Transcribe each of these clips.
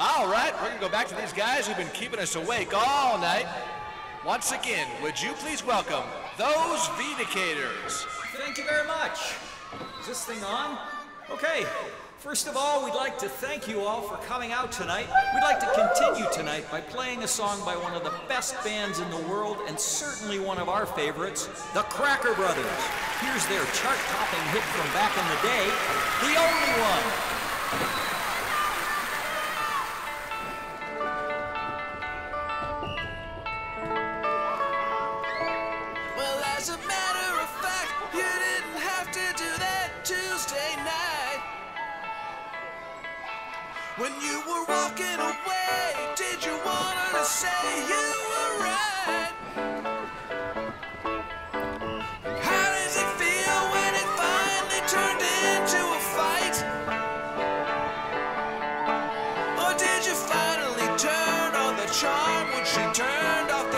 All right, we're gonna go back to these guys who've been keeping us awake all night. Once again, would you please welcome those Veedicators? Thank you very much. Is this thing on? Okay. First of all, we'd like to thank you all for coming out tonight. We'd like to continue tonight by playing a song by one of the best bands in the world and certainly one of our favorites, the Cracker Brothers. Here's their chart-topping hit from back in the day, The Only One. When you were walking away, did you want to say you were right? How does it feel when it finally turned into a fight? Or did you finally turn on the charm when she turned off the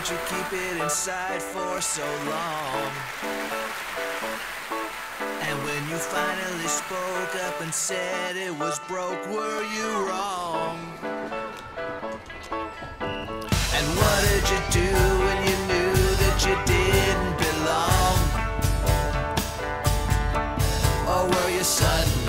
did you keep it inside for so long? And when you finally spoke up and said it was broke, were you wrong? And what did you do when you knew that you didn't belong? Or were you suddenly?